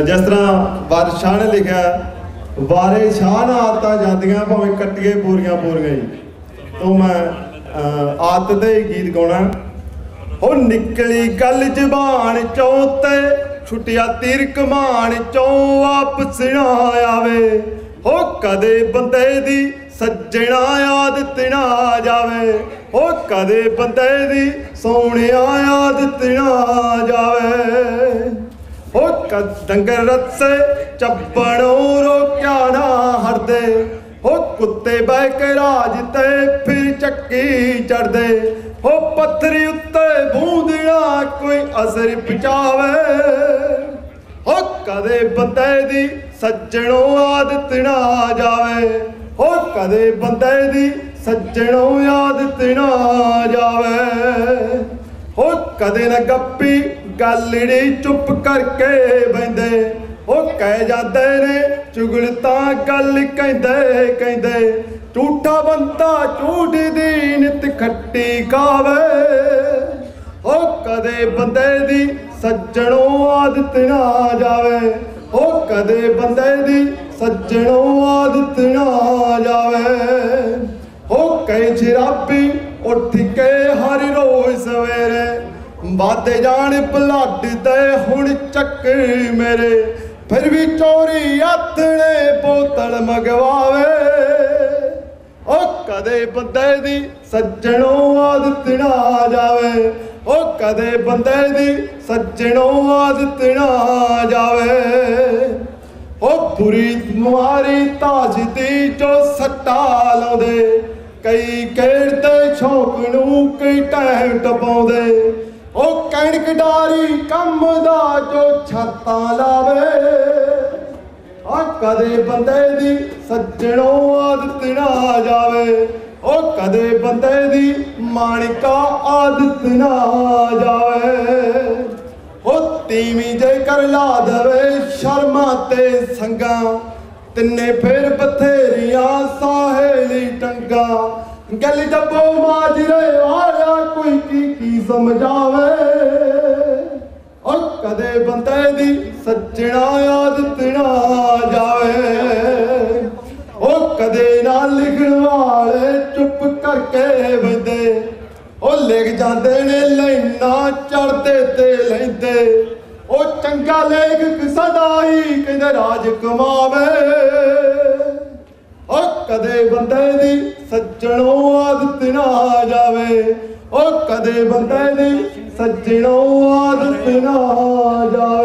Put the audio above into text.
ਜਿਸ ਤਰ੍ਹਾਂ ਬਾਦਸ਼ਾਹ ਨੇ ਲਿਖਿਆ ਵਾਰੇ ਸ਼ਾਹ ਨਾ ਆਤਾ ਜਾਂਦੀਆਂ ਭਾਵੇਂ ਕੱਟੀਏ ਪੂਰੀਆਂ ਪੂਰੀਆਂ ਹੀ। ਤੋਂ ਮੈਂ ਅਹ, ਆਦਤ ਤੇ ਹੀ ਗੀਤ ਗਾਉਣਾ। ਉਹ ਨਿਕਲੀ ਗੱਲ ਜ਼ਬਾਨ ਚੋਂ ਤੇ ਛੁੱਟਿਆ ਤੀਰ ਕਮਾਨ ਚੋਂ ਵਾਪਸ ਨਾ ਆਵੇ। ਹੋ ਕਦੇ ਬੰਦੇ ਦੀ ਸੱਜਣਾ ਆਦਤ ਨਾ ਜਾਵੇ। ਹੋ ਕਦੇ ਬੰਦੇ ਦੀ ਸੋਹਣਿਆ ਯਾਦ ਤਿਣਾ ਜਾਵੇ। ਹੋ ਕ ਡੰਗਰ ਰੱਸੇ ਚੱਪਣੋਂ ਰੋਕਿਆ ਨਾ ਹਰਦੇ ਹੋ ਕੁੱਤੇ ਬਹਿ ਕੇ ਰਾਜ ਤੇ ਫਿਰ ਚੱਕੀ ਚੜਦੇ ਹੋ ਪੱਥਰੀ ਉੱਤੇ ਬੂੰਦਣਾ ਕੋਈ ਅਸਰ ਪਚਾਵੇ ਹੋ ਕਦੇ ਬੰਦੇ ਦੀ ਸੱਜਣੋਂ ਆਦਤ ਨਾ ਜਾਵੇ। ਹੋ ਕਦੇ ਬੰਦੇ ਦੀ ਸੱਜਣੋਂ ਆਦਤ ਨਾ ਜਾਵੇ। ਕਦੇ ਨਾ ਗੱਪੀ ਗੱਲੜੀ ਚੁੱਪ ਕਰਕੇ ਬੈੰਦੇ ਉਹ ਕਹਿ ਜਾਂਦੇ ਨੇ, ਚੁਗਲ ਤਾਂ ਗੱਲ ਕਹਿੰਦੇ ਕਹਿੰਦੇ, ਝੂਠਾ ਬੰਦਾ ਝੂਠ ਦੀ ਨਿਤ ਖੱਟੀ ਕਾਵੇ ਉਹ ਕਦੇ ਬੰਦੇ ਦੀ ਸੱਜਣੋਂ ਆਦਤ ਨਾ ਜਾਵੇ। ਉਹ ਕਦੇ ਬੰਦੇ ਦੀ ਸੱਜਣੋਂ ਆਦਤ ਨਾ ਜਾਵੇ। ਉਹ ਕਈ ਸ਼ਰਾਬੀ ਉੱਠ ਕੇ ਹਰ ਰੋਜ਼ ਸਵੇਰੇ ਵੱਧ ਜਾਣ ਬਲੱਡ ਤੇ ਹੁਣ ਚੱਕ ਮੇਰੇ। ਫਿਰ ਵੀ ਚੋਰੀ ਹੱਥ ਨੇ ਬੋਤਲ ਮਗਵਾਵੇ। ਉਹ ਕਦੇ ਬੰਦੇ ਦੀ ਸੱਜਣੋਂ ਆਦਤ ਨਾ ਜਾਵੇ। ਉਹ ਕਦੇ ਬੰਦੇ ਦੀ ਸੱਜਣੋਂ ਆਦਤ ਨਾ ਜਾਵੇ। ਉਹ ਬੁਰੀ ਮਾਰੀ ਤਾਜਦੀ ਜੋ ਸੱਟਾ ਲਾਉਂਦੇ। ਕਈ ਖੇਡਦੇ ਸ਼ੌਕ ਨੂੰ ਕਈ ਟਾਈਮ ਟਪਾਉਂਦੇ। ਉਹ ਡਾਰੀ ਕੰਮ ਦਾ ਜੋ ਛੱਤਾਂ ਲਾਵੇ। ਆ ਕਦੇ ਬੰਦੇ ਦੀ ਸੱਜਣੋਂ ਆਦਤ ਨਾ ਜਾਵੇ। ਉਹ ਕਦੇ ਬੰਦੇ ਦੀ ਮਾਣਿਕਾ ਆਦਤ ਨਾ ਜਾਵੇ। ਉਹ ਤੀਵੀਂ ਜੇ ਕਰ ਲਾ ਦਵੇ ਸ਼ਰਮਾ ਤੇ ਸੰਗਾ। ਤਿੰਨੇ ਫੇਰ ਬਥੇਰੀਆਂ ਸਾਹੇਲੀ ਟੰਗਾ। ਗੱਲ ਜੱਬੋ ਮਾਜਰੇ ਆਇਆ ਕੋਈ ਕੀ ਕੀ ਸਮਝਾਵੇ। ਉਹ ਕਦੇ ਬੰਦੇ ਦੀ ਸੱਜਣਾ ਆਦਤ ਨਾ ਜਾਵੇ। ਉਹ ਕਦੇ ਨਾ ਲਿਖਣ ਵਾਲੇ ਚੁੱਪ ਕਰਕੇ ਬੰਦੇ ਉਹ ਲਿਖ ਜਾਂਦੇ ਨੇ ਲੈਣਾ ਚੜਦੇ ਤੇ ਲੈਂਦੇ। ਉਹ ਚੰਗਾ ਲੇਖਕ ਸਦਾ ਹੀ ਕਹਿੰਦੇ ਰਾਜ ਕਮਾਵੇ। ਕਦੇ ਬੰਦੇ ਦੀ ਸੱਜਣੋਂ ਆਦਤ ਨਾ ਆ ਜਾਵੇ। ਉਹ ਕਦੇ ਬੰਦੇ ਦੀ ਸੱਜਣੋਂ ਆਦਤ ਨਾ ਜਾਵੇ।